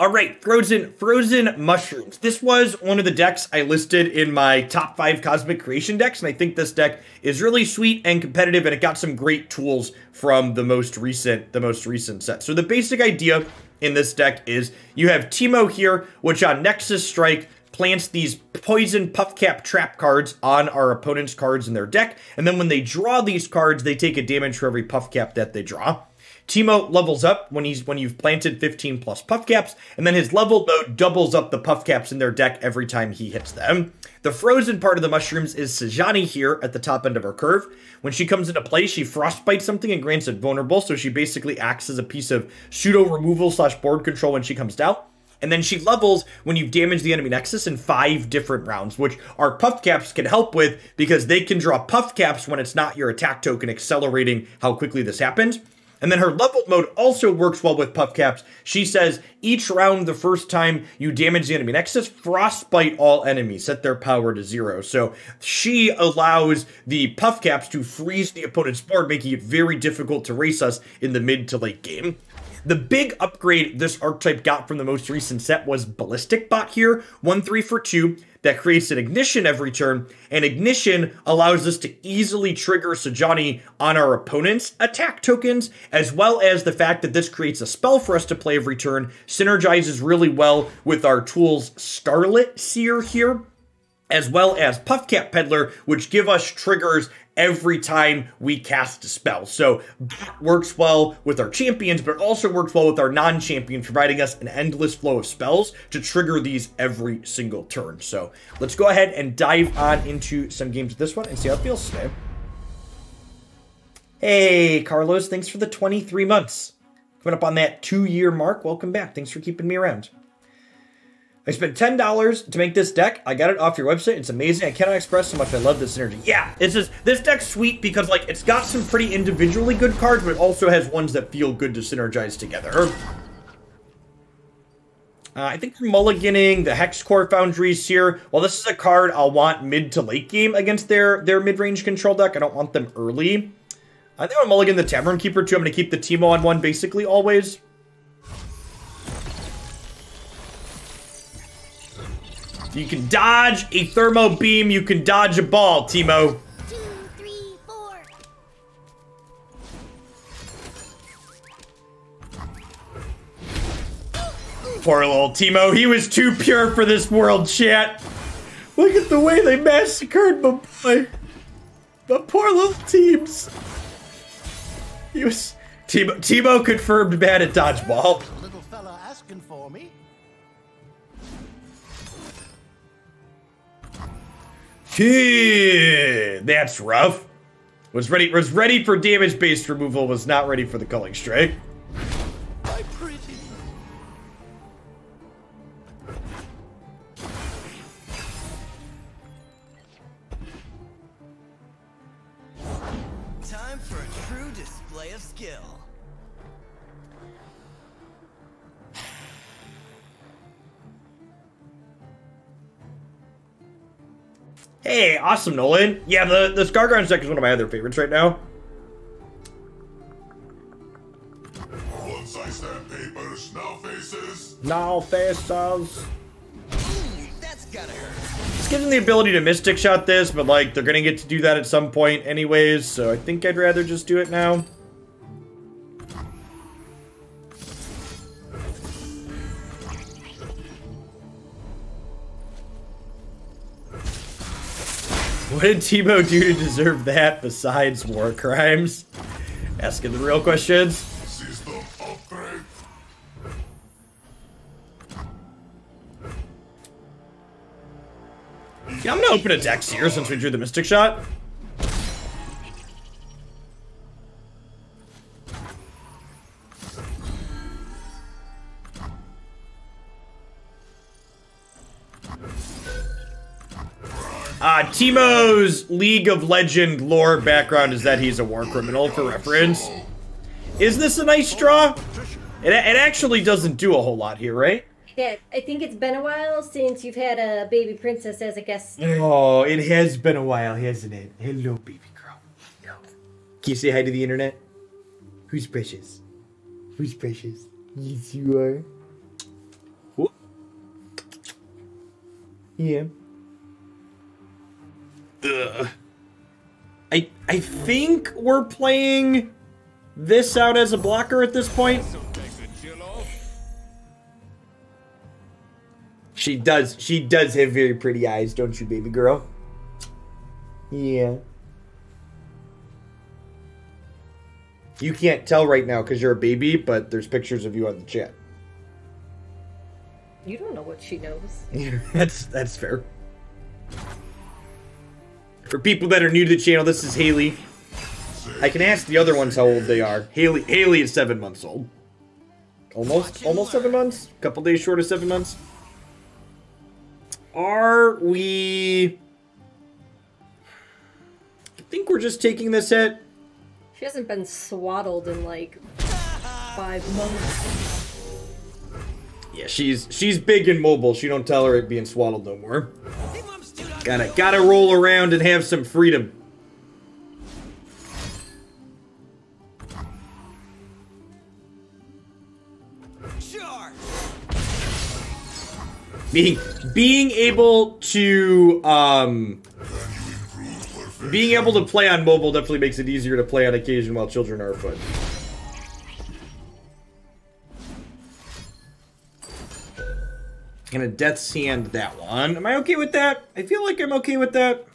All right, frozen frozen mushrooms. This was one of the decks I listed in my top five cosmic creation decks, and I think this deck is really sweet and competitive, and it got some great tools from the most recent the most recent set. So the basic idea in this deck is you have Teemo here, which on Nexus Strike plants these poison puffcap trap cards on our opponent's cards in their deck, and then when they draw these cards, they take a damage for every puffcap that they draw. Teemo levels up when he's when you've planted 15 plus puff caps, and then his level mode doubles up the puff caps in their deck every time he hits them. The frozen part of the mushrooms is Sejuani here at the top end of her curve. When she comes into play, she frostbites something and grants it vulnerable, so she basically acts as a piece of pseudo removal slash board control when she comes down. And then she levels when you've damaged the enemy nexus in five different rounds, which our puff caps can help with because they can draw puff caps when it's not your attack token, accelerating how quickly this happens. And then her leveled mode also works well with puff caps. She says each round, the first time you damage the enemy next nexus, frostbite all enemies, set their power to zero. So she allows the puff caps to freeze the opponent's board, making it very difficult to race us in the mid to late game. The big upgrade this archetype got from the most recent set was Ballistic Bot here, 1 3 for 2 that creates an ignition every turn, and ignition allows us to easily trigger Sejuani on our opponent's attack tokens, as well as the fact that this creates a spell for us to play every turn, synergizes really well with our tool's Starlit Seer here as well as Puffcap Peddler, which give us triggers every time we cast a spell. So that works well with our champions, but also works well with our non-champions, providing us an endless flow of spells to trigger these every single turn. So let's go ahead and dive on into some games with this one and see how it feels today. Hey, Carlos, thanks for the 23 months. Coming up on that two-year mark. Welcome back. Thanks for keeping me around. I spent ten dollars to make this deck. I got it off your website. It's amazing. I cannot express how much I love this energy. Yeah, it's just this deck's sweet because like it's got some pretty individually good cards, but it also has ones that feel good to synergize together. Uh, I think we're mulliganing the Hexcore Foundries here. Well, this is a card I'll want mid to late game against their, their mid-range control deck. I don't want them early. I think I'm mulligan the Tavern Keeper too. I'm going to keep the Teemo on one basically always. You can dodge a thermo beam. You can dodge a ball, Teemo. Two, three, four. Poor little Teemo. He was too pure for this world, chat. Look at the way they massacred my boy. My poor little teams. He was... Teemo, Teemo confirmed bad at dodgeball. That's rough. Was ready was ready for damage based removal, was not ready for the culling strike. Hey, awesome, Nolan. Yeah, the, the Scargrounds deck is one of my other favorites right now. Once I stamp papers, now faces. Now faces. That's gotta hurt. This gives them the ability to Mystic Shot this, but like, they're gonna get to do that at some point anyways, so I think I'd rather just do it now. What did Teemo do to deserve that besides war crimes? Asking the real questions. Yeah, I'm gonna open a Dex here since we drew the Mystic Shot. Teemo's League of Legend lore background is that he's a war criminal, for reference. Is this a nice draw? It, it actually doesn't do a whole lot here, right? Yeah, I think it's been a while since you've had a baby princess as a guest. Oh, it has been a while, hasn't it? Hello, baby girl. Hello. Can you say hi to the internet? Who's precious? Who's precious? Yes, you are. Who? Yeah. Ugh. I I think we're playing this out as a blocker at this point. She does she does have very pretty eyes, don't you, baby girl? Yeah. You can't tell right now because you're a baby, but there's pictures of you on the chat. You don't know what she knows. that's that's fair. For people that are new to the channel, this is Haley. I can ask the other ones how old they are. Haley Haley is seven months old. Almost almost seven months? A couple days short of seven months. Are we I think we're just taking this hit. She hasn't been swaddled in like five months. Yeah, she's she's big and mobile. She don't tolerate being swaddled no more. Gotta gotta roll around and have some freedom. Sure. Being being able to um being able to play on mobile definitely makes it easier to play on occasion while children are afoot. And a Death's Hand that one. Am I okay with that? I feel like I'm okay with that.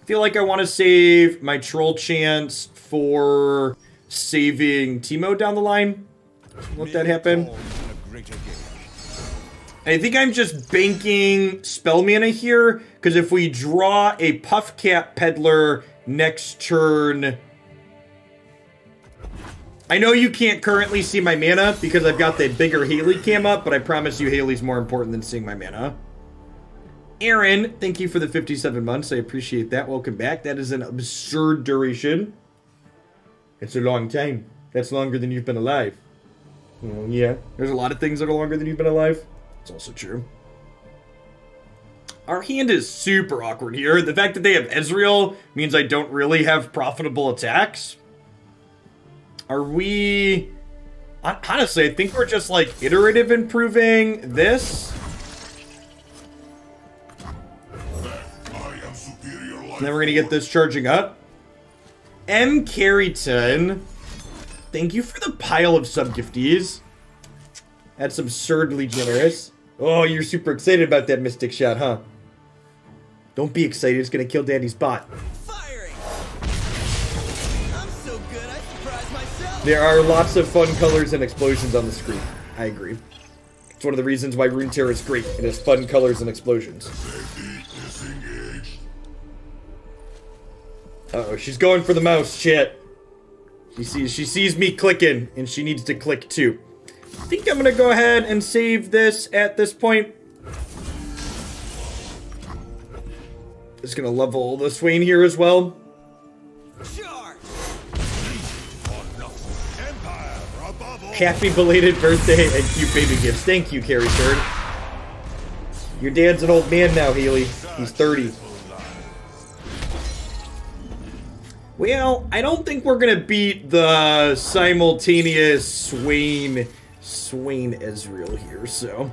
I feel like I want to save my troll chance for saving Teemo down the line. Let that happen. I think I'm just banking spell mana here, because if we draw a Puffcap Peddler next turn... I know you can't currently see my mana because I've got the bigger Haley cam up, but I promise you Haley's more important than seeing my mana. Aaron, thank you for the 57 months. I appreciate that. Welcome back. That is an absurd duration. It's a long time. That's longer than you've been alive. Well, yeah, there's a lot of things that are longer than you've been alive. It's also true. Our hand is super awkward here. The fact that they have Ezreal means I don't really have profitable attacks. Are we... Honestly, I think we're just, like, iterative improving this. Then we're gonna get this charging up. M. Carrington. Thank you for the pile of sub subgifties. That's absurdly generous. Oh, you're super excited about that Mystic shot, huh? Don't be excited, it's gonna kill Daddy's bot. There are lots of fun colors and explosions on the screen. I agree. It's one of the reasons why Runeterra is great. It has fun colors and explosions. Uh oh, she's going for the mouse. Shit. She sees she sees me clicking, and she needs to click too. I think I'm gonna go ahead and save this at this point. Just gonna level the Swain here as well. Happy belated birthday and cute baby gifts. Thank you, Carrie Third. Your dad's an old man now, Haley. He's 30. Well, I don't think we're gonna beat the simultaneous Swain Swain Ezreal here, so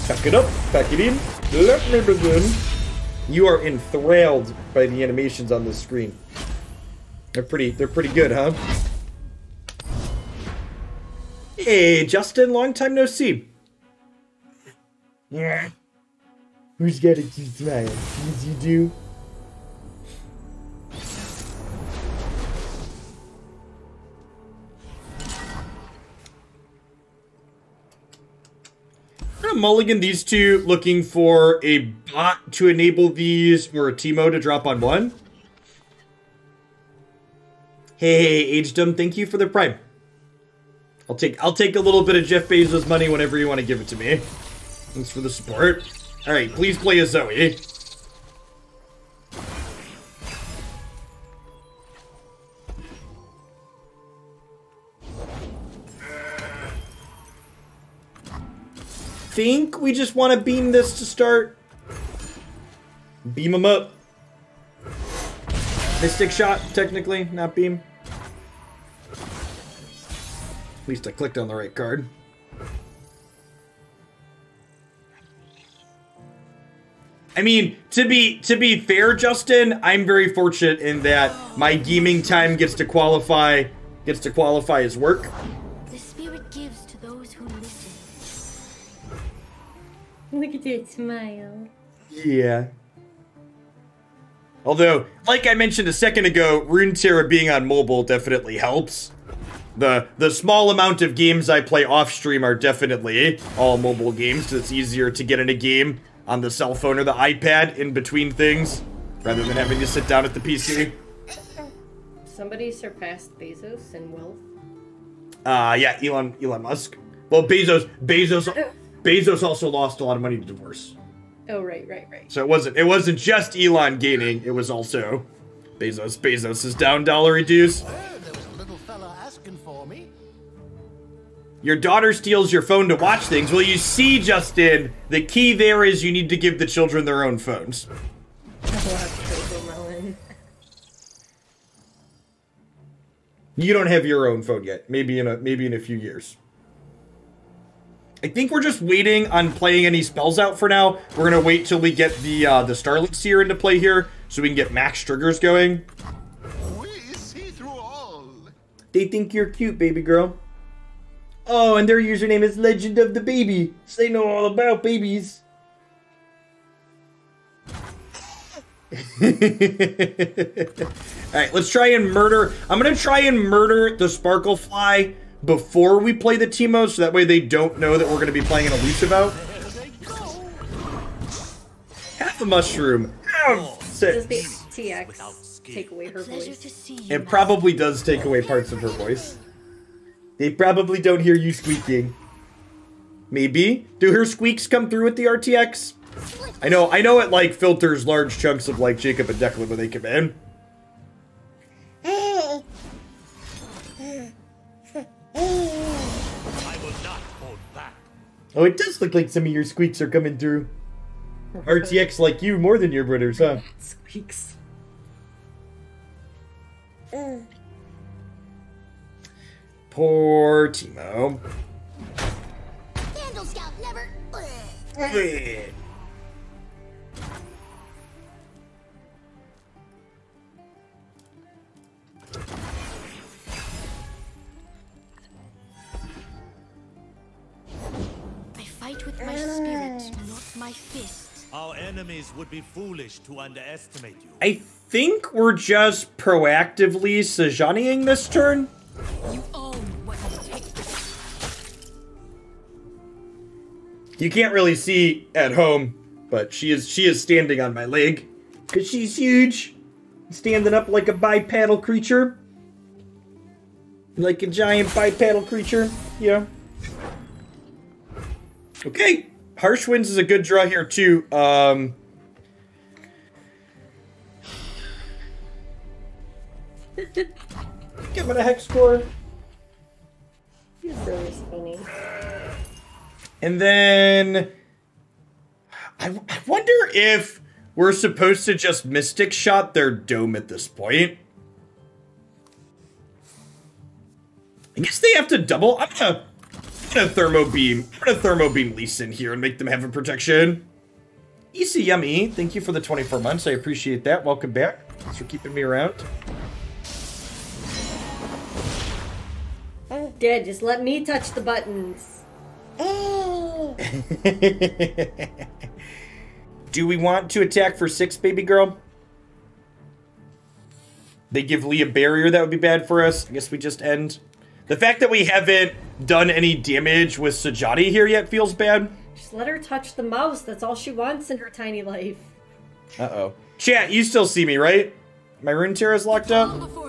pack it up, pack it in. Let me begin. You are enthralled by the animations on this screen. They're pretty they're pretty good, huh? Hey, Justin, long time no see. Yeah. Who's got a cute smile? Yes, you do. I'm gonna mulligan these two, looking for a bot to enable these, or a Teemo to drop on one. Hey, Agedom, thank you for the prime. I'll take I'll take a little bit of Jeff Bezos money whenever you want to give it to me. Thanks for the support. All right, please play as Zoe. Think we just want to beam this to start. Beam him up. Mystic shot, technically, not beam. At least I clicked on the right card. I mean, to be to be fair, Justin, I'm very fortunate in that my gaming time gets to qualify gets to qualify as work. The spirit gives to those who listen. Look at that smile. Yeah. Although, like I mentioned a second ago, Runeterra being on mobile definitely helps. The the small amount of games I play off stream are definitely all mobile games, so it's easier to get in a game on the cell phone or the iPad in between things, rather than having to sit down at the PC. Somebody surpassed Bezos in wealth. Uh yeah, Elon Elon Musk. Well, Bezos Bezos Bezos also lost a lot of money to divorce. Oh right, right, right. So it wasn't it wasn't just Elon gaining, it was also Bezos. Bezos is down dollar reduce. Your daughter steals your phone to watch things. Well, you see, Justin, the key there is you need to give the children their own phones. You don't have your own phone yet. Maybe in a maybe in a few years. I think we're just waiting on playing any spells out for now. We're gonna wait till we get the uh, the Starlit Seer into play here, so we can get max triggers going. We see through all. They think you're cute, baby girl. Oh, and their username is Legend of the Baby. So they know all about babies. Alright, let's try and murder. I'm gonna try and murder the Sparklefly before we play the Teemo, so that way they don't know that we're gonna be playing an elusive out. Half a mushroom. Ow, Does the TX take away her voice? to see you. It probably does take away parts of her voice. They probably don't hear you squeaking. Maybe. Do her squeaks come through with the RTX? I know, I know it like filters large chunks of like Jacob and Declan when they come in. I will not hold back. Oh, it does look like some of your squeaks are coming through. RTX like you more than your brothers, huh? Squeaks. Mm. Poor Teemo. Candle Scout never. I fight with my spirit, not my fist. Our enemies would be foolish to underestimate you. I think we're just proactively Sejaniing this turn. You own what you can't really see at home, but she is she is standing on my leg. Cause she's huge. Standing up like a bipedal creature. Like a giant bipedal creature. Yeah. Okay. Harsh Winds is a good draw here too. Um Give it a hex score. And then I, I wonder if we're supposed to just Mystic Shot their dome at this point. I guess they have to double. I'm gonna, I'm gonna thermo beam. I'm gonna thermo beam Lee Sin here and make them have a protection. Easy yummy. Thank you for the 24 months. I appreciate that. Welcome back. Thanks for keeping me around. Dad, just let me touch the buttons. Do we want to attack for six, baby girl? They give Lee a barrier that would be bad for us. I guess we just end. The fact that we haven't done any damage with Sejuani here yet feels bad. Just let her touch the mouse. That's all she wants in her tiny life. Uh oh. Chat, you still see me, right? My Runeterra is locked up. Before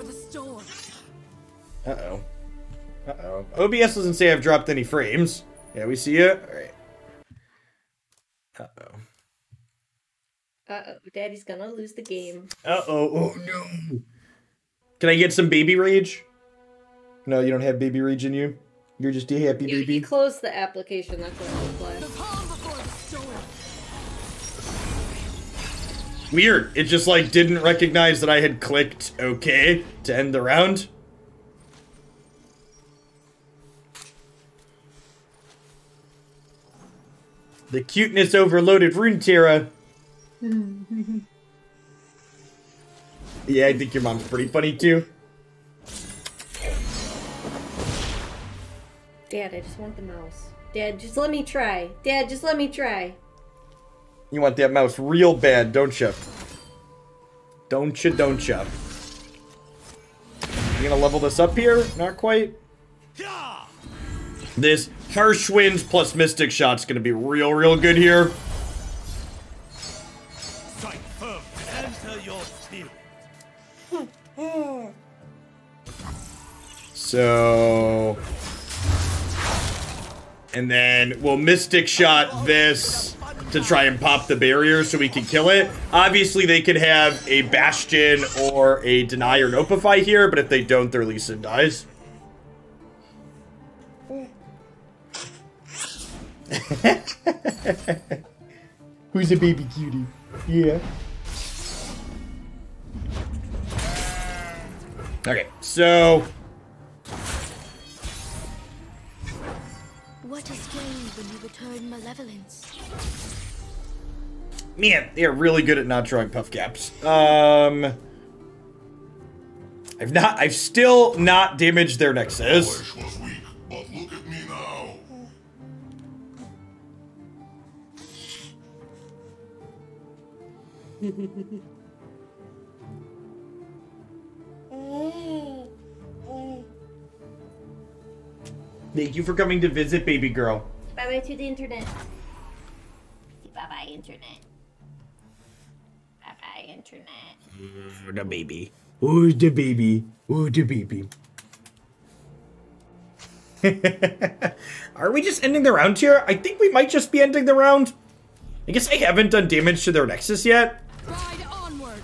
the storm. Uh oh. Uh oh. OBS doesn't say I've dropped any frames. Yeah, we see it. All right. Uh oh. Uh oh, Daddy's gonna lose the game. Uh oh. Oh no. Can I get some baby rage? No, you don't have baby rage in you. You're just a happy You, baby. you closed the application. That's what it The was. calm before the storm. Weird. It just like didn't recognize that I had clicked OK to end the round. The cuteness overloaded Runeterra. yeah, I think your mom's pretty funny too. Dad, I just want the mouse. Dad, just let me try. Dad, just let me try. You want that mouse real bad, don't you? Don't you, don't you? You gonna level this up here? Not quite. This Harsh Winds plus Mystic Shot's gonna be real, real good here. Strike firm. Enter your spirit. So... And then we'll Mystic Shot this to try and pop the barrier so we can kill it. Obviously, they could have a Bastion or a Deny or an Opify here, but if they don't, their Sin dies. Who's a baby cutie? Yeah. Okay, so What is gained when you return malevolence? man, they are really good at not drawing puff caps. Um, I've not, I've still not damaged their nexus. Thank you for coming to visit, baby girl. Bye bye to the internet. Bye bye, internet. Bye bye, internet. The baby. Who's the baby? Who's the baby? Are we just ending the round here? I think we might just be ending the round. I guess I haven't done damage to their Nexus yet. Ride onward.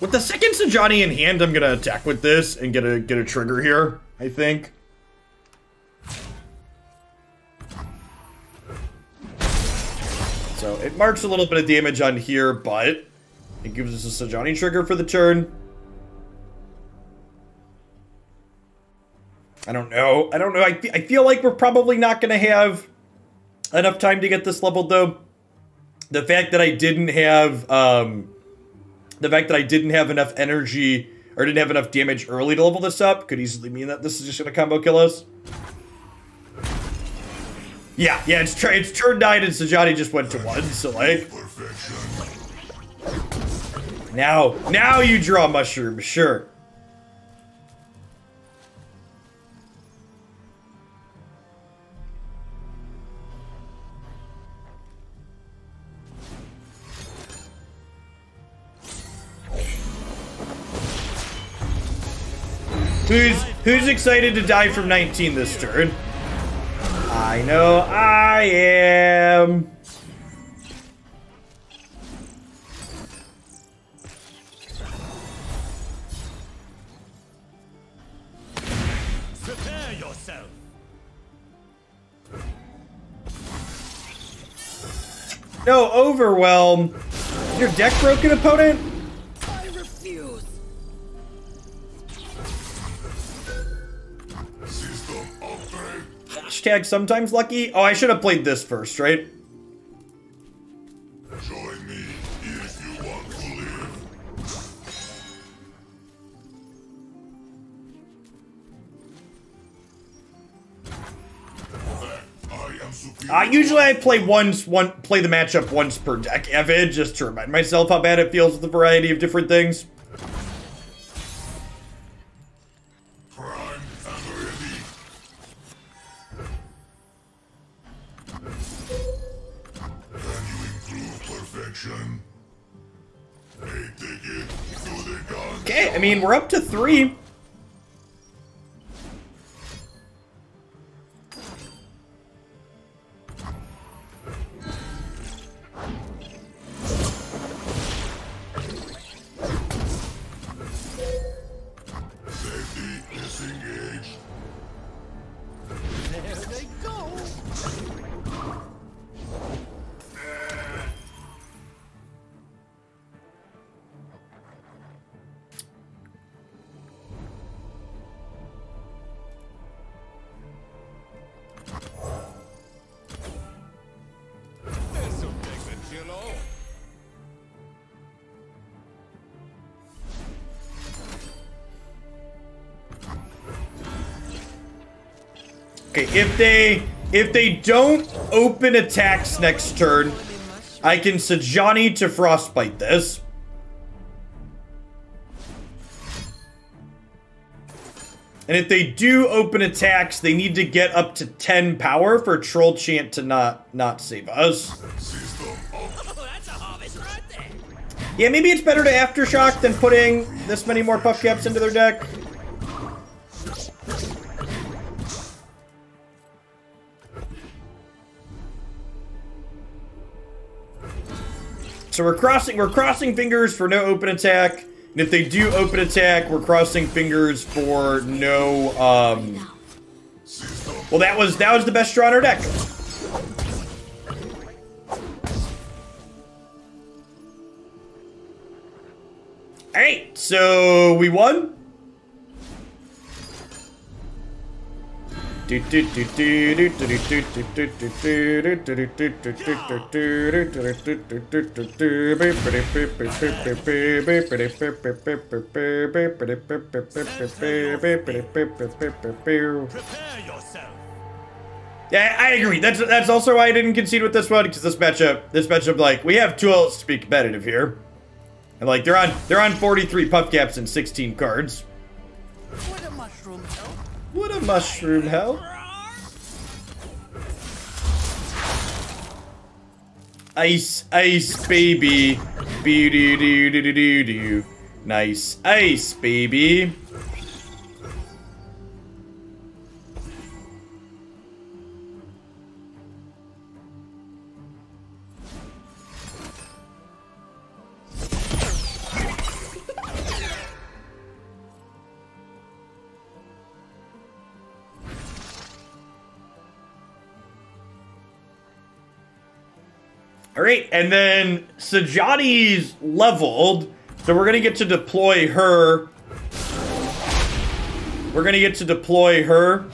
With the second Sejuani in hand, I'm gonna attack with this and get a get a trigger here, I think. So it marks a little bit of damage on here, but it gives us a Sejuani trigger for the turn. I don't know. I don't know. I, I feel like we're probably not going to have enough time to get this leveled, though. The fact that I didn't have, um, the fact that I didn't have enough energy or didn't have enough damage early to level this up could easily mean that this is just to combo kill us. Yeah, yeah, it's, it's turn 9 and Sejuani just went to 1, so like... Now, now you draw mushroom, sure. Who's who's excited to die from 19 this turn? I know I am. Prepare yourself. No, overwhelm. Your deck broken, opponent? Hashtag sometimes lucky. Oh, I should have played this first, right? Join me if you want to live. I. Uh, usually I play once, one play the matchup once per deck, Evan, just to remind myself how bad it feels with a variety of different things. Mean, we're up to three. If they if they don't open attacks next turn, I can Sejuani to frostbite this. And if they do open attacks, they need to get up to 10 power for Troll Chant to not not save us. Yeah, maybe it's better to Aftershock than putting this many more Puff Caps into their deck. So we're crossing we're crossing fingers for no open attack. And if they do open attack, we're crossing fingers for no um Well that was that was the best draw in our deck. Alright, so we won. Yeah, I agree. That's that's also why I didn't concede with this one because this matchup, this matchup, like we have tools to be competitive here, and like they're on they're on 43 puff caps and 16 cards. What a mushroom hell! Ice, ice, baby, be do do do do do. Nice ice, baby. Right, and then Sejuani's leveled, so we're gonna get to deploy her. We're gonna get to deploy her.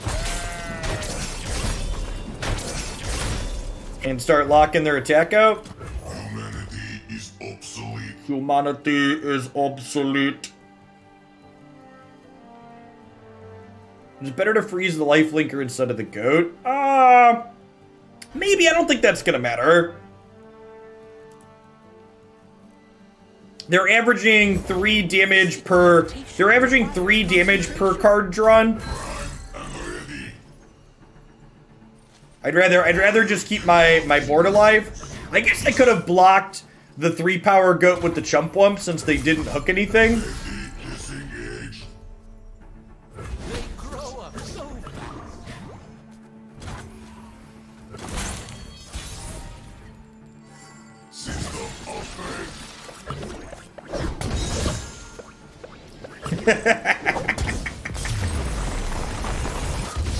And start locking their attack out. Humanity is obsolete. Humanity is obsolete. It's better to freeze the life linker instead of the goat. Uh, maybe. I don't think that's gonna matter. They're averaging three damage per. They're averaging three damage per card drawn. I'd rather. I'd rather just keep my my board alive. I guess I could have blocked the three power goat with the chump wump since they didn't hook anything.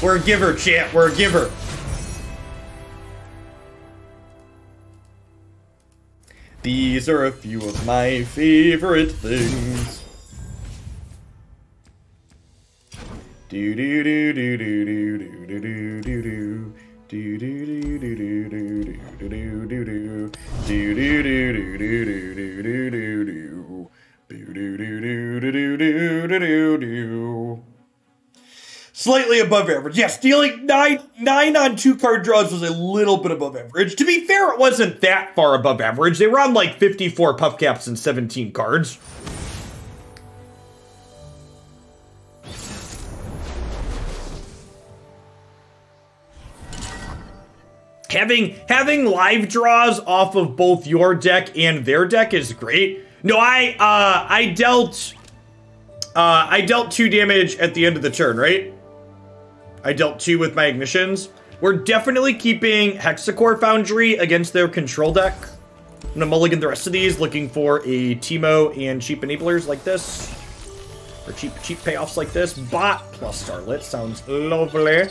We're a giver, chat. We're a giver. These are a few of my favorite things. Do do do do do do do do do do do. Do do do do do do do do do do do. Do do do do do do do do do do. Do do do do do do do. Slightly above average. Yeah, stealing nine nine on two card draws was a little bit above average. To be fair, it wasn't that far above average. They were on like 54 puff caps and 17 cards. Having having live draws off of both your deck and their deck is great. No, I uh I dealt uh I dealt two damage at the end of the turn, right? I dealt two with my ignitions. We're definitely keeping Hexcore Foundry against their control deck. I'm gonna mulligan the rest of these, looking for a Teemo and cheap enablers like this. Or cheap cheap payoffs like this. Bot plus Starlit. Sounds lovely.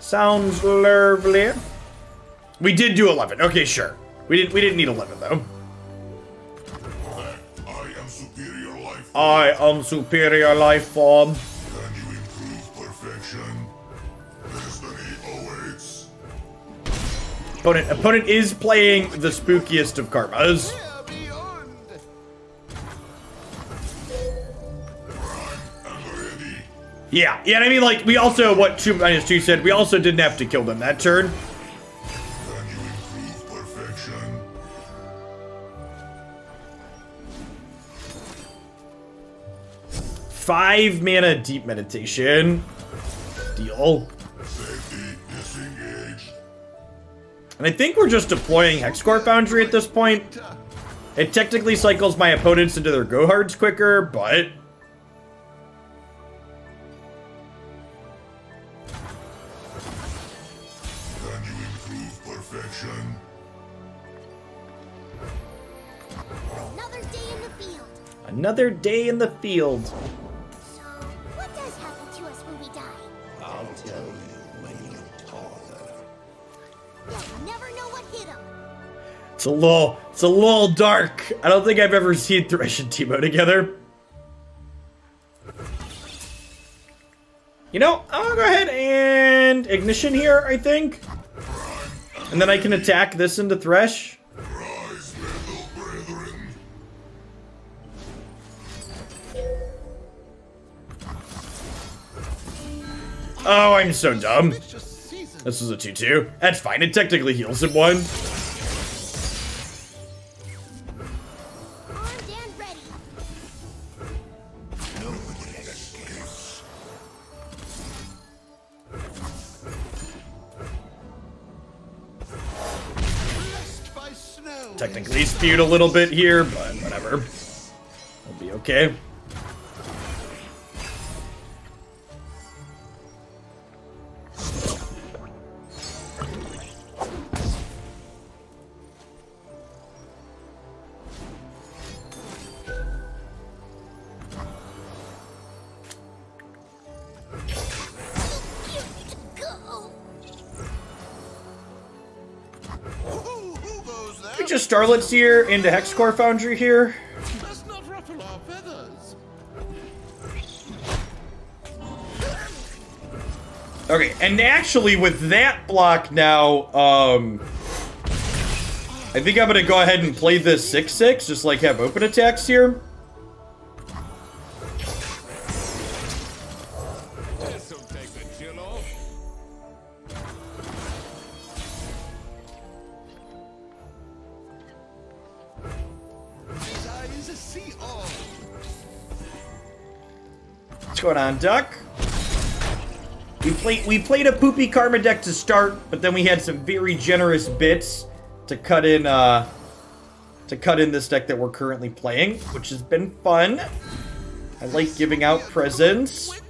Sounds lovely. We did do 11. Okay, sure. We didn't we didn't need 11 though. I am superior life form. Can you improve perfection? Destiny awaits. Opponent opponent is playing the spookiest of karmas. Yeah, yeah, I mean, like, we also, what 2 minus 2 said, we also didn't have to kill them that turn. Five mana deep meditation. Deal. And I think we're just deploying Hexcore Foundry at this point. It technically cycles my opponents into their go-hards quicker, but... Can you improve perfection? Another day in the field. It's a little, it's a little dark. I don't think I've ever seen Thresh and Teemo together. You know, I'll go ahead and ignition here, I think. And then I can attack this into Thresh. Oh, I'm so dumb. This is a 2-2. That's fine, it technically heals at 1. Spewed a little bit here, but whatever. We'll be okay. Starlit Seer into Hexcore Foundry here. Let's not ruffle our feathers. Okay, and actually with that block now, um... I think I'm gonna go ahead and play this 6-6, just like have open attacks here. Going on, Duck? We played we played a poopy karma deck to start, but then we had some very generous bits to cut in uh to cut in this deck that we're currently playing, which has been fun. I like giving out presents.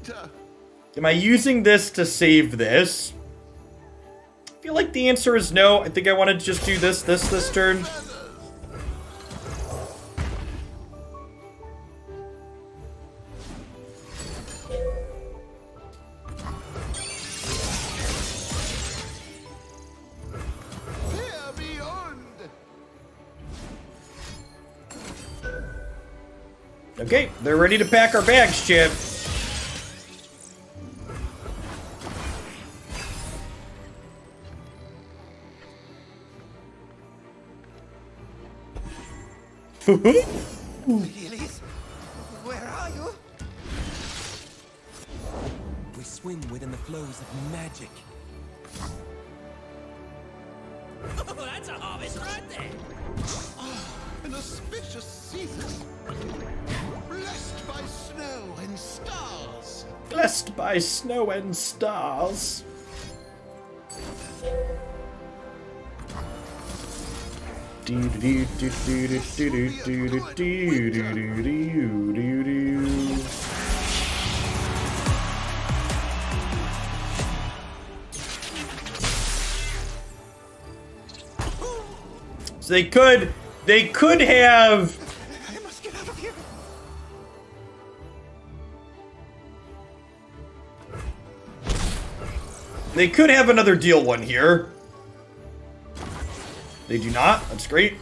Am I using this to save this? I feel like the answer is no. I think I want to just do this, this, this turn. Okay, they're ready to pack our bags, Chip. Achilles, where are you? We swim within the flows of magic. Blessed by snow and stars. So they could, they could have They could have another deal one here. They do not. That's great.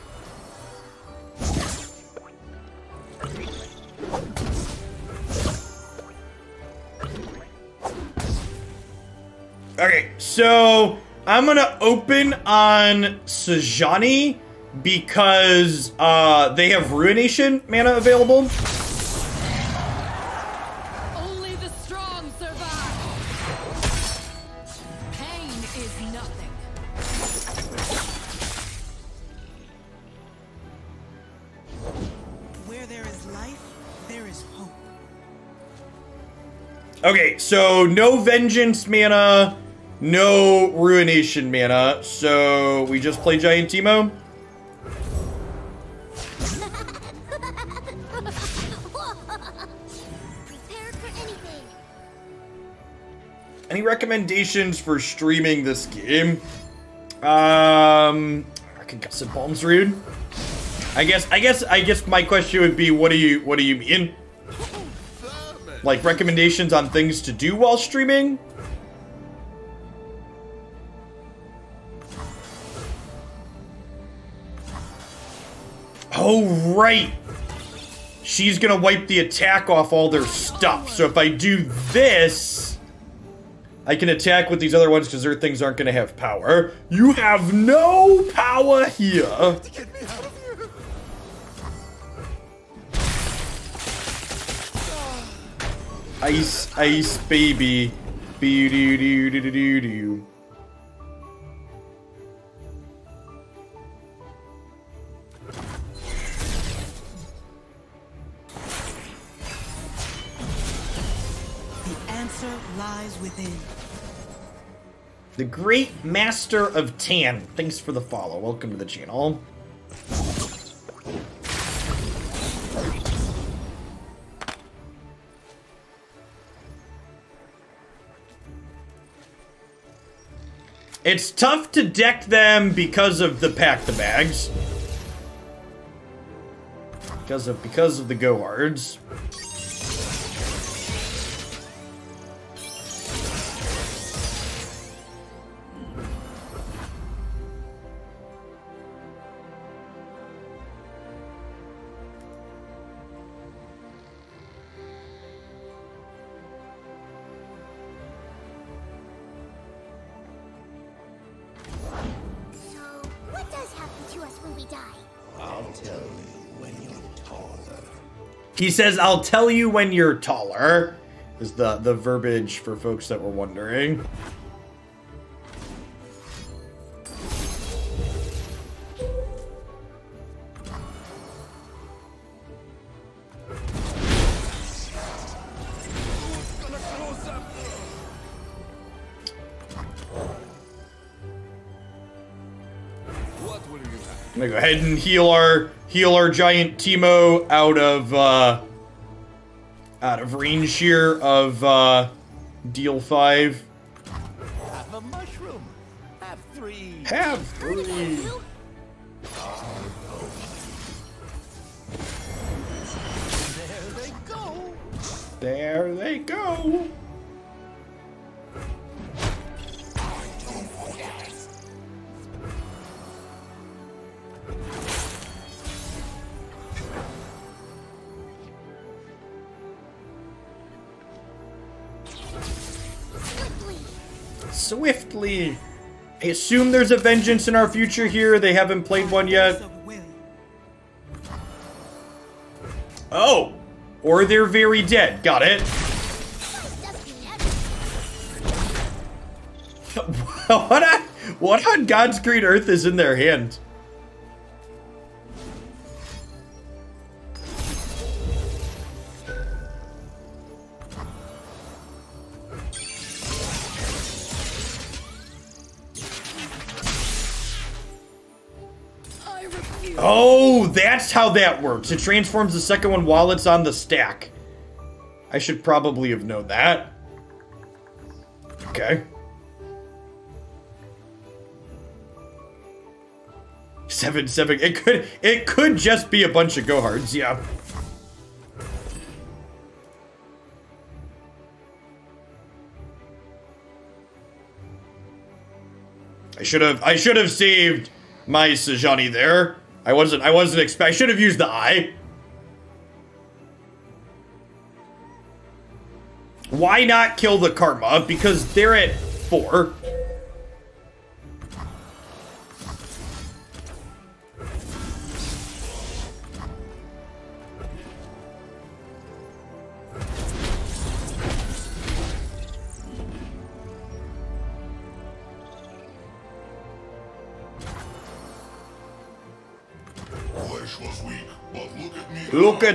Okay, so I'm gonna open on Sejuani because uh, they have Ruination mana available. Okay, so no vengeance mana, no ruination mana. So we just play Giant anything. Any recommendations for streaming this game? Um, I can guess it Palms Rude. I guess. I guess. I guess my question would be, what do you what do you mean? Like recommendations on things to do while streaming? Oh right. She's gonna wipe the attack off all their stuff. So if I do this, I can attack with these other ones because their things aren't gonna have power. You have no power here. Ice, ice, baby. Boo doo doo doo doo doo doo. The answer lies within. The Great Master of Tan. Thanks for the follow. Welcome to the channel. It's tough to deck them because of the pack the bags. Because of because of the go hards. He says, "I'll tell you when you're taller." Is the the verbiage for folks that were wondering. I'm gonna go ahead and heal our heal our giant Teemo out of uh out of range here of uh deal five. Have a mushroom. Have three. Have three. There they go. There they go. Swiftly. I assume there's a vengeance in our future here. They haven't played one yet. Oh. Or they're very dead. Got it. What on what on God's green earth is in their hand? Oh, that's how that works. It transforms the second one while it's on the stack. I should probably have known that. Okay. Seven, seven. It could, it could just be a bunch of gohards. Yeah. I should have, I should have saved my Sejuani there. I wasn't, I wasn't expect. I should have used the eye. Why not kill the Karma? Because they're at four.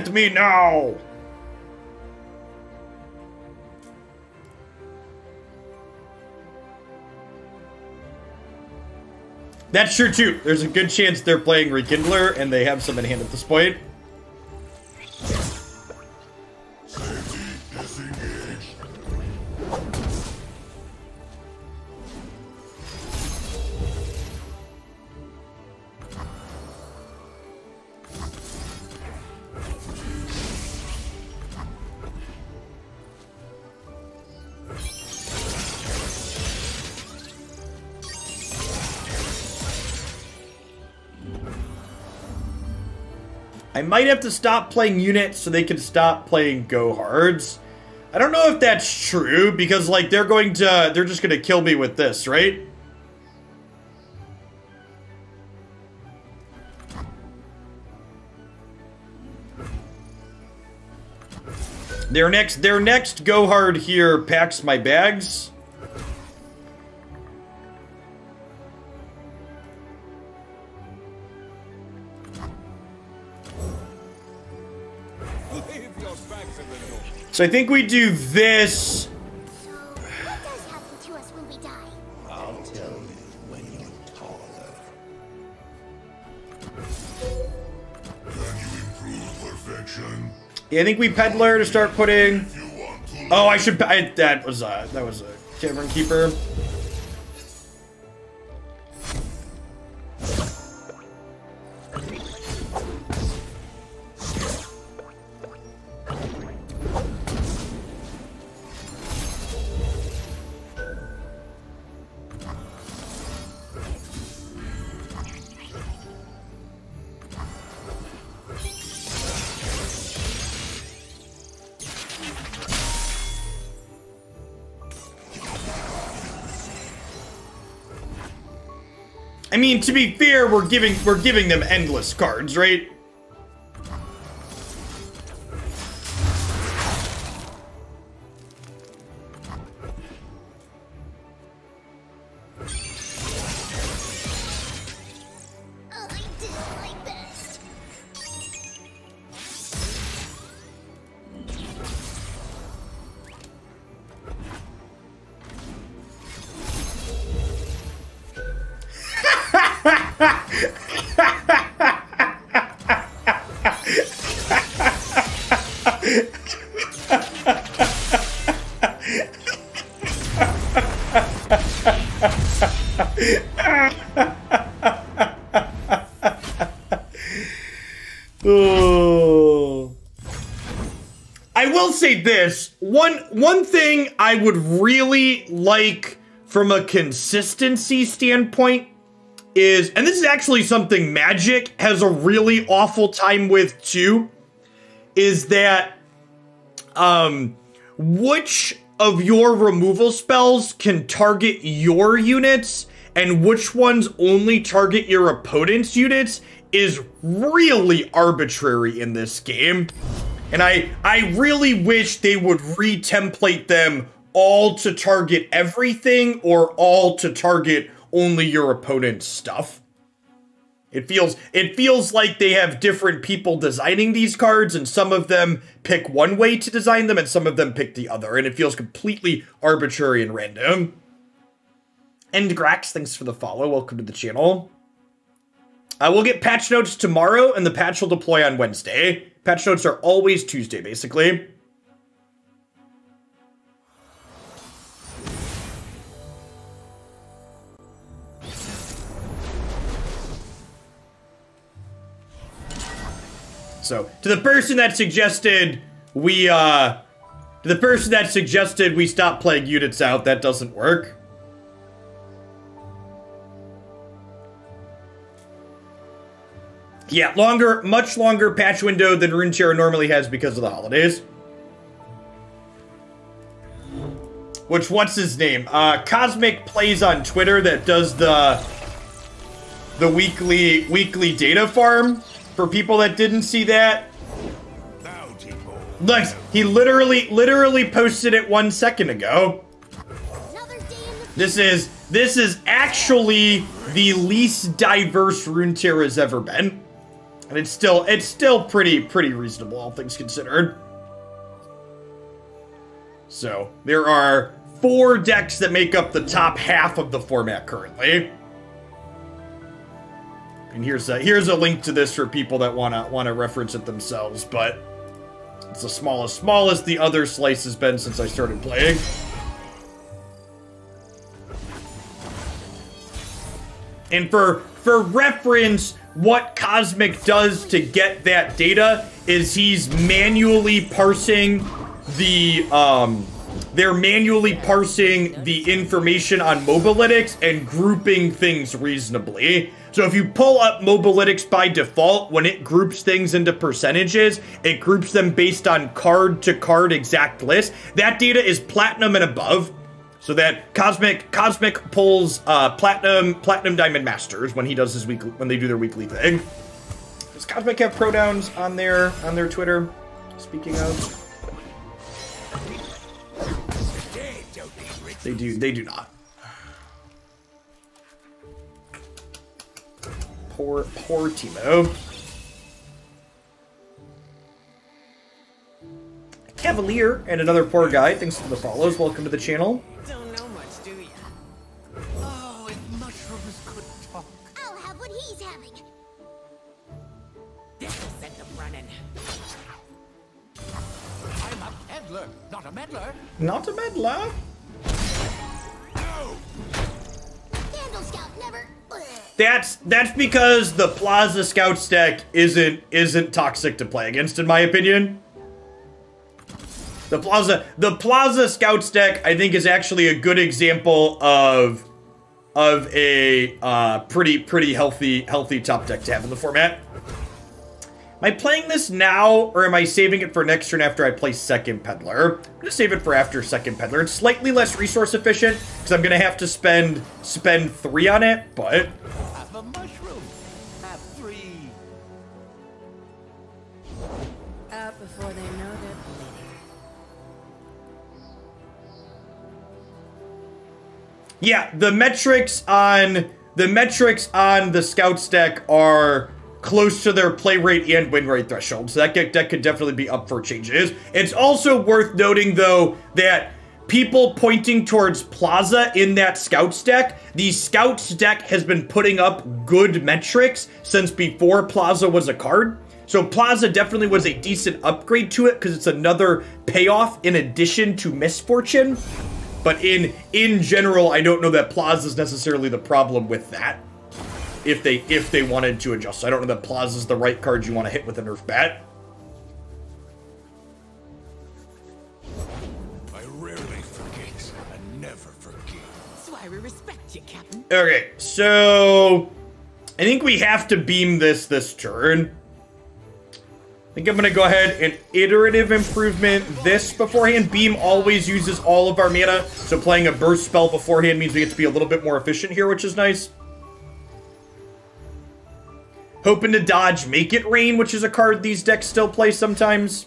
At me now! That's true too. There's a good chance they're playing Rekindler and they have some in hand at this point. Might have to stop playing units so they can stop playing go hards. I don't know if that's true because like they're going to they're just going to kill me with this, right? Their next their next go hard here packs my bags. So I think we do this perfection? Yeah, I think we peddler to start putting. Oh, I should. I, that was a that was a cavern keeper. I mean, to be fair, we're giving we're giving them endless cards, right? Would really like from a consistency standpoint is, and this is actually something Magic has a really awful time with too, is that um which of your removal spells can target your units and which ones only target your opponent's units is really arbitrary in this game. And I I really wish they would re-template them all to target everything or all to target only your opponent's stuff. It feels it feels like they have different people designing these cards and some of them pick one way to design them and some of them pick the other and it feels completely arbitrary and random. And Grax, thanks for the follow. Welcome to the channel. Uh, we'll get patch notes tomorrow and the patch will deploy on Wednesday. Patch notes are always Tuesday, basically. So, to the person that suggested we, uh, to the person that suggested we stop playing units out, that doesn't work. Yeah, longer, much longer patch window than Runeterra normally has because of the holidays. Which, what's his name? Uh, Cosmic plays on Twitter that does the the weekly weekly data farm for people that didn't see that. Look, he literally literally posted it one second ago. Another day in the This is this is actually the least diverse Runeterra has ever been. And it's still it's still pretty pretty reasonable, all things considered. So there are four decks that make up the top half of the format currently. And here's a here's a link to this for people that wanna wanna reference it themselves, but it's the smallest smallest the other slice has been since I started playing. And for for reference, what Cosmic does to get that data is he's manually parsing the um they're manually parsing the information on Mobalytics and grouping things reasonably. So if you pull up Mobalytics by default, when it groups things into percentages, it groups them based on card to card exact list. That data is platinum and above. So that Cosmic Cosmic pulls uh, platinum platinum diamond masters when he does his weekly when they do their weekly thing. Does Cosmic have pronouns on their on their Twitter? Speaking of, they do they do not. Poor poor Teemo. Cavalier and another poor guy. Thanks for the follows. Welcome to the channel. Don't know much, do ya? Oh, if mushrooms could talk. I'll have what he's having. This'll set them running. I'm a peddler, not a meddler. Not a meddler. No. Candle Scout never. That's that's because the Plaza Scout deck isn't isn't toxic to play against, in my opinion. The Plaza the Plaza Scouts deck, I think, is actually a good example of of a uh, pretty pretty healthy healthy top deck to have in the format. Am I playing this now, or am I saving it for next turn after I play second Peddler? I'm gonna save it for after second Peddler. It's slightly less resource efficient because I'm gonna have to spend spend three on it, but before they know they're bleeding. Yeah, the metrics on the metrics on the Scouts deck are close to their play rate and win rate threshold. So that deck, deck could definitely be up for changes. It's also worth noting though that people pointing towards Plaza in that Scouts deck, the Scouts deck has been putting up good metrics since before Plaza was a card. So Plaza definitely was a decent upgrade to it because it's another payoff in addition to Miss Fortune. But in in general, I don't know that Plaza is necessarily the problem with that. If they if they wanted to adjust, I don't know that Plaza is the right card you want to hit with a nerf bat. I rarely forget. I never forgive. That's why we respect you, Captain. Okay, so I think we have to beam this this turn. Think I'm gonna go ahead and iterative improvement this beforehand. Beam always uses all of our mana, so playing a burst spell beforehand means we get to be a little bit more efficient here, which is nice. Hoping to dodge Make It Rain, which is a card these decks still play sometimes.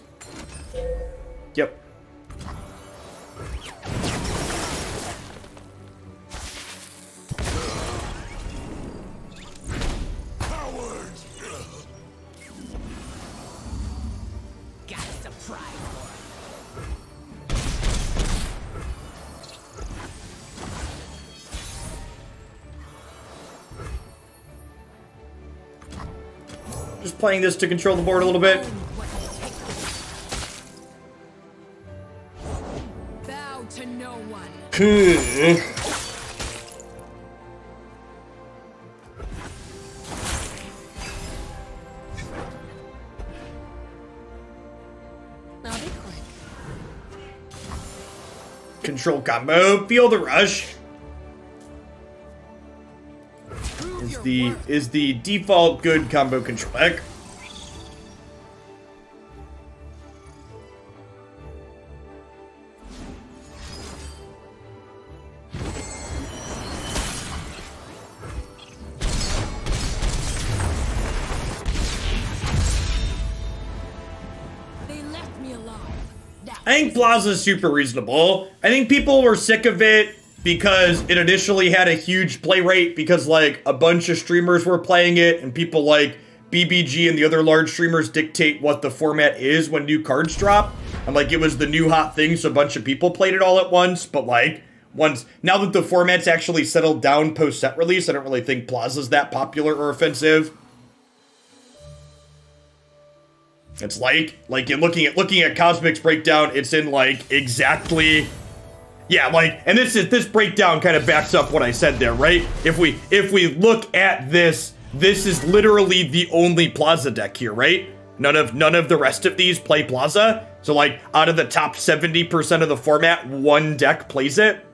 Yep. Playing this to control the board a little bit. Bow to no one. I'll be quick. Control combo. Feel the rush. Is the is the default good combo control deck. I think Plaza's super reasonable. I think people were sick of it because it initially had a huge play rate because like a bunch of streamers were playing it and people like BBG and the other large streamers dictate what the format is when new cards drop. And like it was the new hot thing, so a bunch of people played it all at once. But like once now that the format's actually settled down post set release, I don't really think Plaza's that popular or offensive. It's like like in looking at looking at Cosmic's breakdown, it's in like exactly yeah, like and this is this breakdown kind of backs up what I said there, right? If we if we look at this, this is literally the only Plaza deck here, right? None of none of the rest of these play Plaza. So like out of the top 70% of the format, one deck plays it.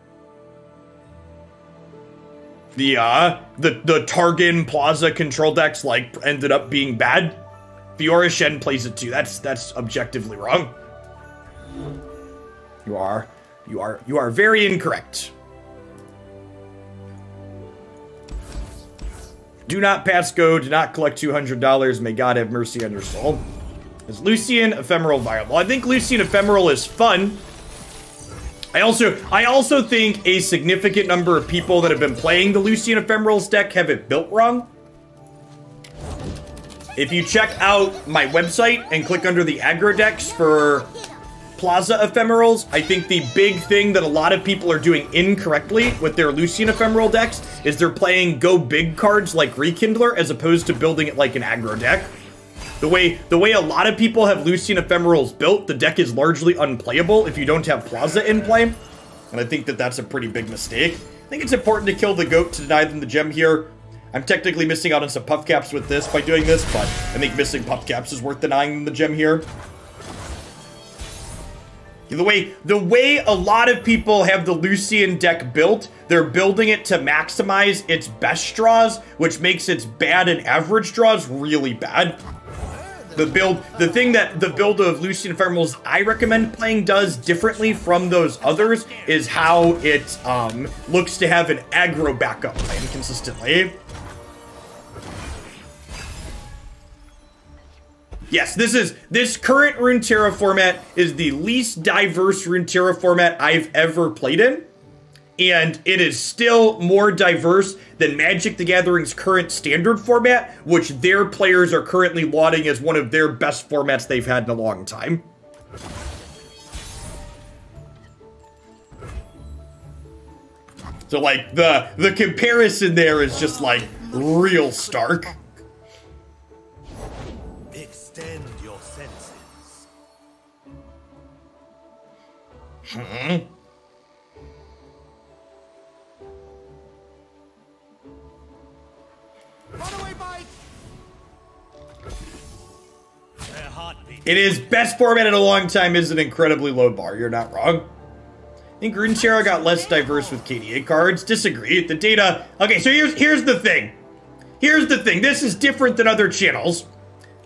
The uh the the Targon Plaza control decks like ended up being bad. Fiora Shen plays it too. That's that's objectively wrong. You are you are you are very incorrect. Do not pass go, do not collect $200. May God have mercy on your soul. Is Lucian Ephemeral viable? I think Lucian Ephemeral is fun. I also I also think a significant number of people that have been playing the Lucian Ephemerals deck have it built wrong. If you check out my website and click under the aggro decks for Plaza Ephemerals, I think the big thing that a lot of people are doing incorrectly with their Lucian Ephemeral decks is they're playing go big cards like Rekindler as opposed to building it like an aggro deck. The way the way a lot of people have Lucian Ephemerals built, the deck is largely unplayable if you don't have Plaza in play. And I think that that's a pretty big mistake. I think it's important to kill the goat to deny them the gem here. I'm technically missing out on some Puffcaps with this by doing this, but I think missing Puffcaps is worth denying the gem here. The way the way a lot of people have the Lucian deck built, they're building it to maximize its best draws, which makes its bad and average draws really bad. The build, the thing that the build of Lucian Ephemerals I recommend playing does differently from those others is how it um, looks to have an aggro backup plan consistently. Yes, this is this current Runeterra format is the least diverse Runeterra format I've ever played in. And it is still more diverse than Magic the Gathering's current standard format, which their players are currently lauding as one of their best formats they've had in a long time. So like the the comparison there is just like real stark. It is best format in a long time is an incredibly low bar. You're not wrong. I think Runeterra got less diverse with KDA cards. Disagree. The data. Okay, so here's here's the thing. Here's the thing. This is different than other channels.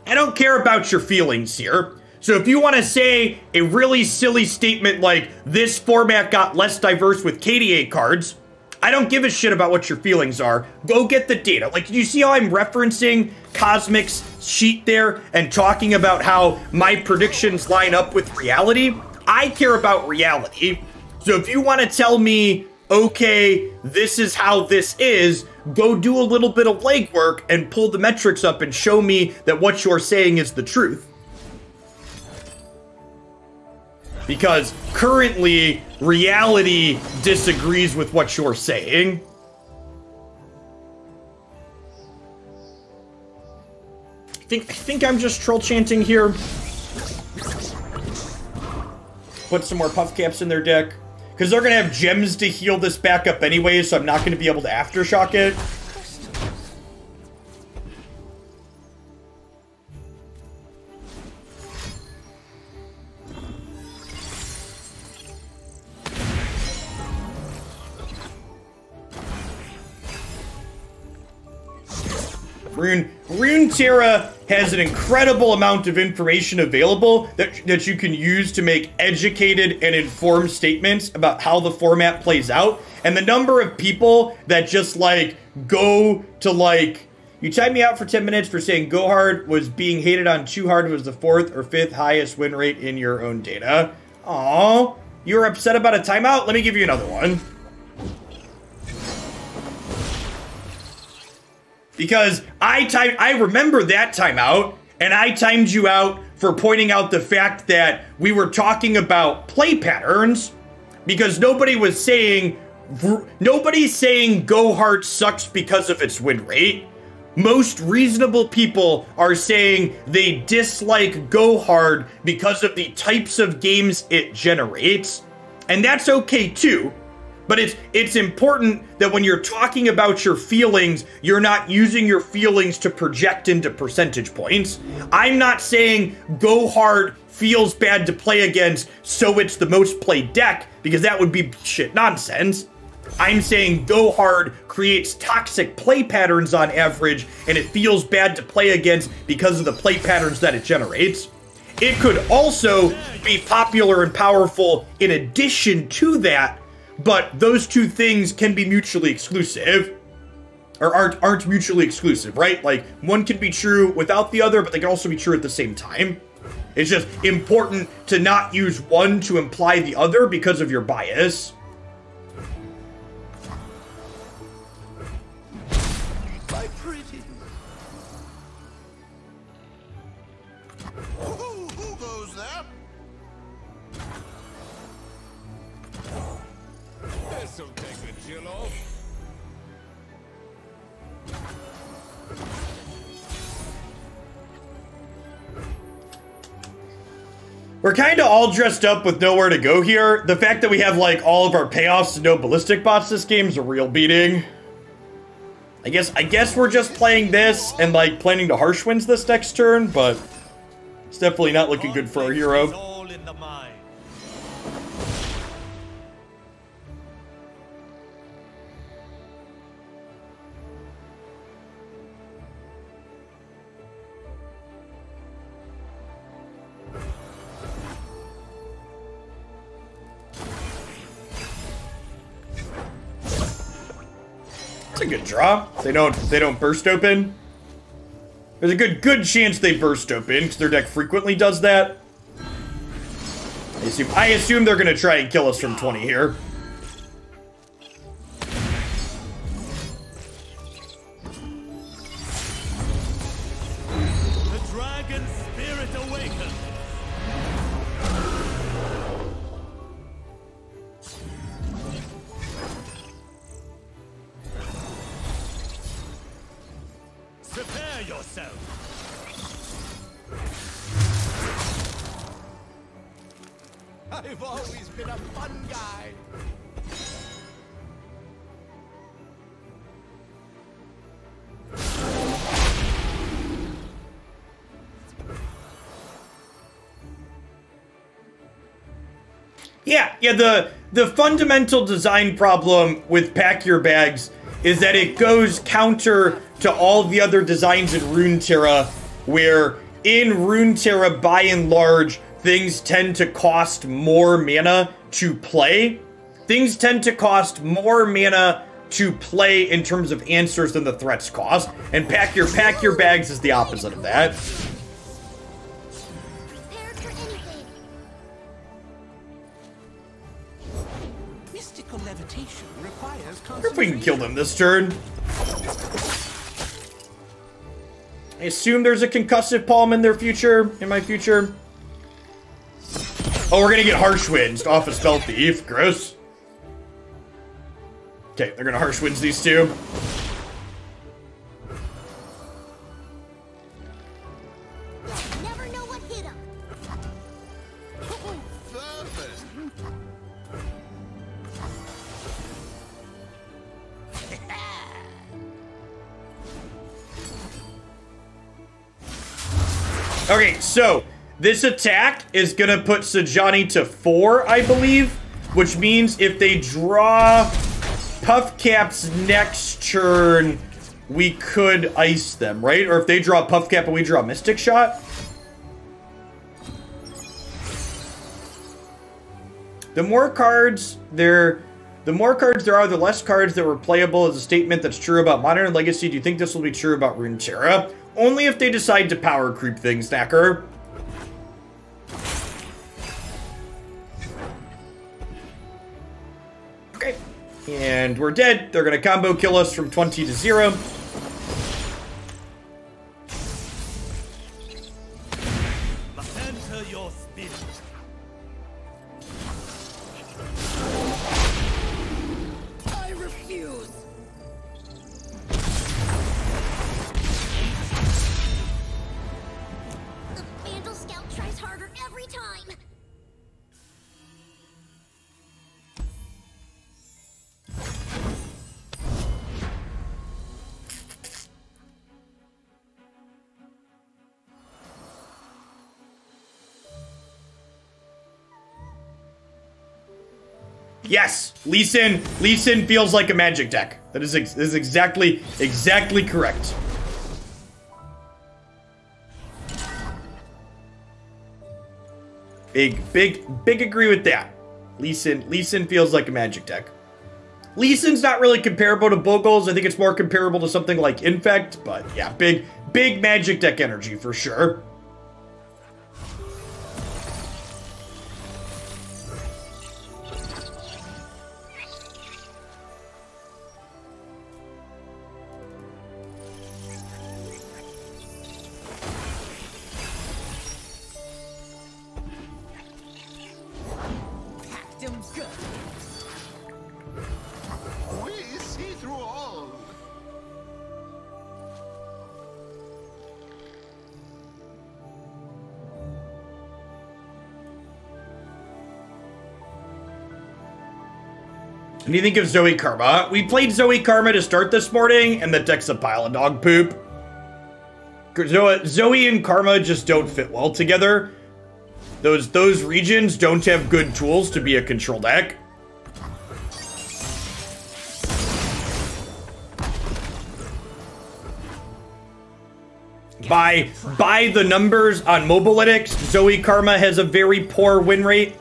I don't care about your feelings here. So if you want to say a really silly statement like this format got less diverse with KDA cards, I don't give a shit about what your feelings are. Go get the data. Like, do you see how I'm referencing Cosmic's sheet there and talking about how my predictions line up with reality? I care about reality. So if you want to tell me, okay, this is how this is, go do a little bit of legwork and pull the metrics up and show me that what you're saying is the truth. Because currently, reality disagrees with what you're saying. I think, I think I'm just troll chanting here. Put some more Puffcaps in their deck. Because they're going to have gems to heal this back up anyway, so I'm not going to be able to aftershock it. Rune Runeterra has an incredible amount of information available that, that you can use to make educated and informed statements about how the format plays out. And the number of people that just like go to like you timed me out for 10 minutes for saying Go Hard was being hated on Too Hard was the fourth or fifth highest win rate in your own data. Aw, you were upset about a timeout? Let me give you another one. Because I time I remember that timeout, and I timed you out for pointing out the fact that we were talking about play patterns because nobody was saying nobody's saying Go Hard sucks because of its win rate. Most reasonable people are saying they dislike Go Hard because of the types of games it generates. And that's okay too. But it's it's important that when you're talking about your feelings, you're not using your feelings to project into percentage points. I'm not saying Go Hard feels bad to play against, so it's the most played deck, because that would be shit nonsense. I'm saying Go Hard creates toxic play patterns on average, and it feels bad to play against because of the play patterns that it generates. It could also be popular and powerful in addition to that, but those two things can be mutually exclusive. Or aren't, aren't mutually exclusive, right? Like, one can be true without the other, but they can also be true at the same time. It's just important to not use one to imply the other because of your bias. We're kind of all dressed up with nowhere to go here. The fact that we have, like, all of our payoffs and no ballistic bots this game is a real beating. I guess I guess we're just playing this and, like, planning to harsh wins this next turn, but it's definitely not looking good for our hero. A good draw. They don't they don't burst open. There's a good good chance they burst open because their deck frequently does that. I assume I assume they're gonna try and kill us from 20 here. I've always been a fun guy. Yeah, yeah, the the fundamental design problem with Pack Your Bags is that it goes counter to all the other designs in Runeterra, where in Runeterra, by and large, things tend to cost more mana to play. Things tend to cost more mana to play in terms of answers than the threats cost, and Pack Your Pack Your Bags is the opposite of that. Prepared for anything. Mystical levitation if we can kill them this turn. I assume there's a concussive palm in their future, in my future. Oh, we're gonna get harsh winds off of spell thief. Gross. Okay, they're gonna harsh winds these two. Never know what hit him. Okay, so this attack is gonna put Sejuani to four, I believe, which means if they draw Puffcap's next turn, we could ice them, right? Or if they draw Puff Cap and we draw Mystic Shot. The more cards there, the more cards there are, the less cards that were playable is a statement that's true about Modern and Legacy. Do you think this will be true about Runeterra? Only if they decide to power creep things, Knacker. And we're dead. They're gonna combo kill us from 20 to 0. Yes, Lee Sin, Lee Sin feels like a magic deck. That is, ex is exactly, exactly correct. Big, big, big agree with that. Lee Sin, Lee Sin feels like a magic deck. Lee Sin's not really comparable to Bogles. I think it's more comparable to something like Infect, but yeah, big, big magic deck energy for sure. You think of Zoe Karma? We played Zoe Karma to start this morning, and the deck's a pile of dog poop. Zoe, and Karma just don't fit well together. Those those regions don't have good tools to be a control deck. By by the numbers on Mobalytics, Zoe Karma has a very poor win rate.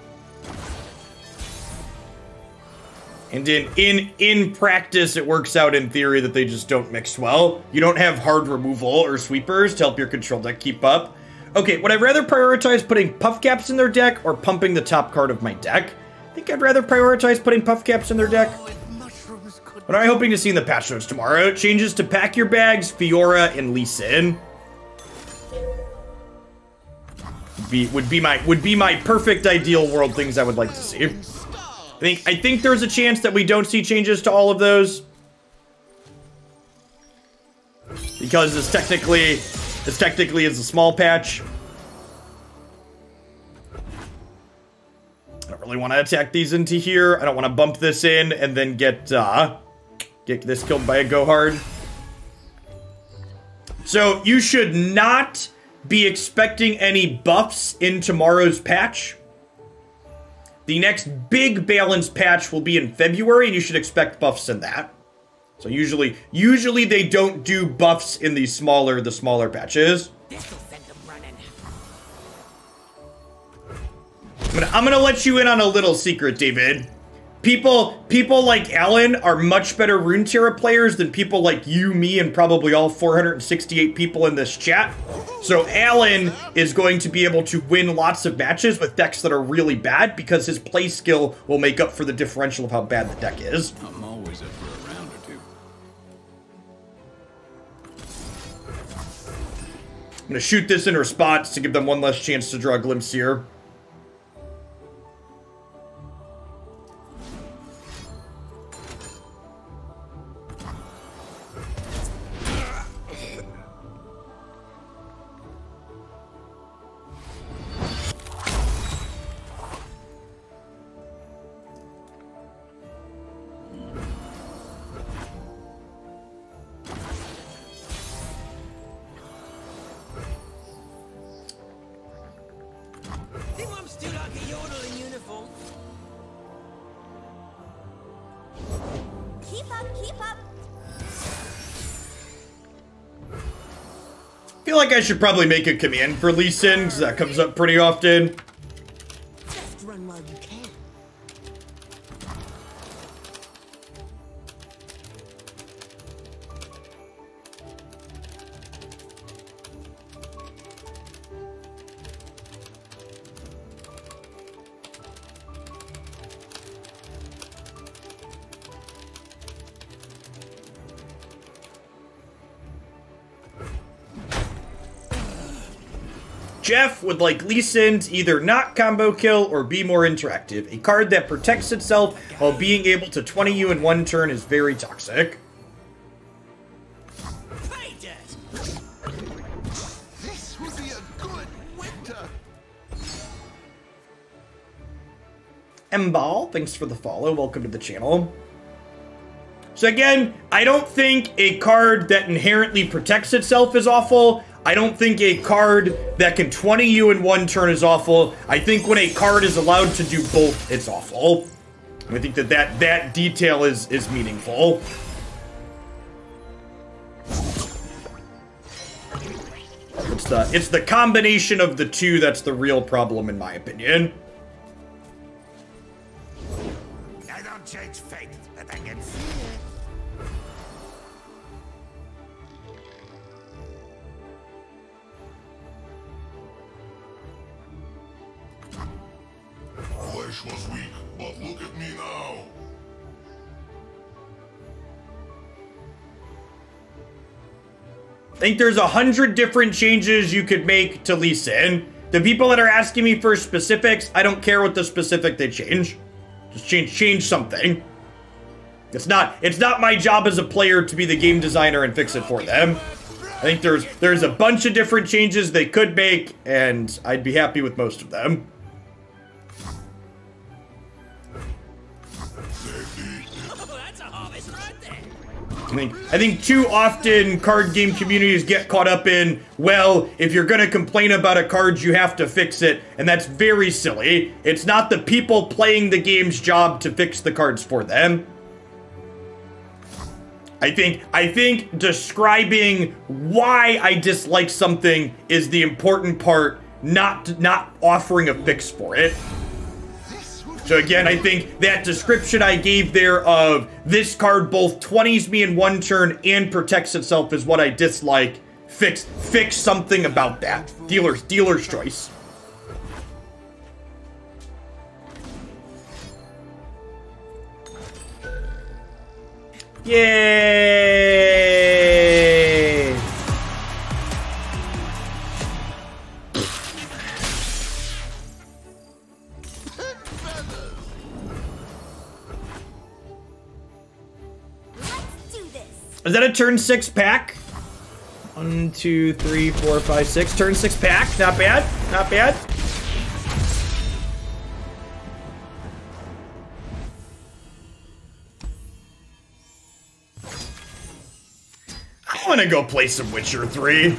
And in in in practice, it works out in theory that they just don't mix well. You don't have hard removal or sweepers to help your control deck keep up. Okay, would I rather prioritize putting Puffcaps in their deck or pumping the top card of my deck? I think I'd rather prioritize putting Puffcaps in their deck. What am I hoping to see in the patch notes tomorrow? Changes to Pack Your Bags, Fiora, and Sin. Be, would be my would be my perfect ideal world things I would like to see. I think I think there's a chance that we don't see changes to all of those. Because this technically this technically is a small patch. I don't really want to attack these into here. I don't want to bump this in and then get uh get this killed by a Gohard. So you should not be expecting any buffs in tomorrow's patch. The next big balance patch will be in February, and you should expect buffs in that. So usually, usually they don't do buffs in the smaller, the smaller patches. I'm gonna, I'm gonna let you in on a little secret, David. People, people like Alan are much better Runeterra players than people like you, me, and probably all 468 people in this chat. So Alan is going to be able to win lots of matches with decks that are really bad because his play skill will make up for the differential of how bad the deck is. I'm always up for a round or two. I'm gonna shoot this in response to give them one less chance to draw a glimpse here. Feel like I should probably make a command for Lee Sin, because that comes up pretty often. Would like Lee Sin to either not combo kill or be more interactive. A card that protects itself while being able to 20 you in one turn is very toxic. Mball, thanks for the follow. Welcome to the channel. So again, I don't think a card that inherently protects itself is awful. I don't think a card that can 20 you in one turn is awful. I think when a card is allowed to do both, it's awful. I think that that, that detail is, is meaningful. It's the, it's the combination of the two that's the real problem, in my opinion. I don't change Flesh was weak, but look at me now. I think there's a hundred different changes you could make to Lee Sin. The people that are asking me for specifics, I don't care what the specific they change. Just change change something. It's not it's not my job as a player to be the game designer and fix it for them. I think there's there's a bunch of different changes they could make, and I'd be happy with most of them. I think I think too often card game communities get caught up in, well, if you're gonna complain about a card, you have to fix it, and that's very silly. It's not the people playing the game's job to fix the cards for them. I think I think describing why I dislike something is the important part, not not offering a fix for it. So again, I think that description I gave there of this card both 20s me in one turn and protects itself is what I dislike. Fix fix something about that. Dealer's dealer's choice. Yay! Is that a turn six pack? One, two, three, four, five, six. Turn six pack. Not bad. Not bad. I want to go play some Witcher 3.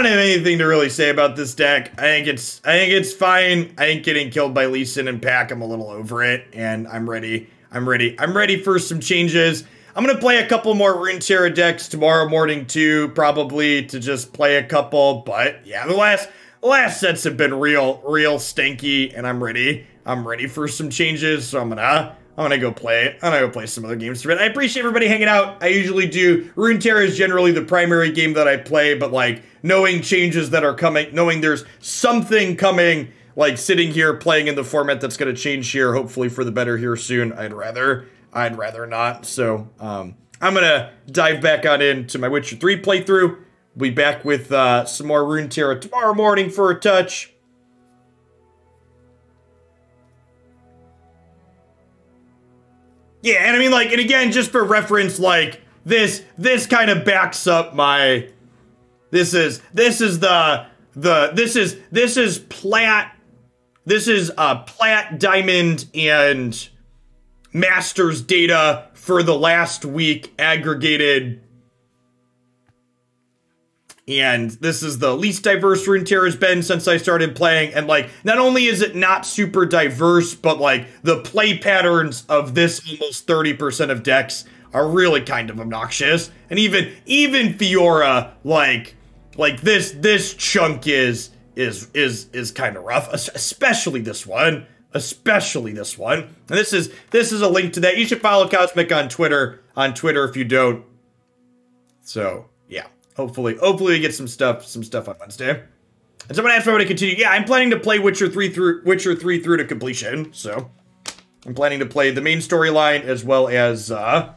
Don't have anything to really say about this deck. I think it's I think it's fine. I think getting killed by Lee Sin and Pack, I'm a little over it, and I'm ready. I'm ready. I'm ready for some changes. I'm gonna play a couple more Runeterra decks tomorrow morning too, probably to just play a couple. But yeah, the last last sets have been real, real stinky, and I'm ready. I'm ready for some changes, so I'm gonna I'm gonna go play. I'm gonna go play some other games for it. I appreciate everybody hanging out. I usually do. Runeterra is generally the primary game that I play, but like knowing changes that are coming, knowing there's something coming, like sitting here playing in the format that's gonna change here, hopefully for the better here soon. I'd rather, I'd rather not. So um, I'm gonna dive back on into my Witcher 3 playthrough. We'll be back with uh, some more Runeterra tomorrow morning for a touch. Yeah, and I mean like, and again, just for reference, like this, this kind of backs up my. This is this is the the this is this is plat. This is uh plat diamond and masters data for the last week aggregated. And this is the least diverse Runeterra has been since I started playing. And like, not only is it not super diverse, but like the play patterns of this almost 30% of decks are really kind of obnoxious. And even even Fiora, like like this this chunk is is is is kind of rough, especially this one. Especially this one. And this is this is a link to that. You should follow Cosmic on Twitter. On Twitter if you don't. So yeah. Hopefully, hopefully we get some stuff, some stuff on Wednesday. And someone asked if I want to continue. Yeah, I'm planning to play Witcher 3 through Witcher 3 through to completion. So I'm planning to play the main storyline as well as uh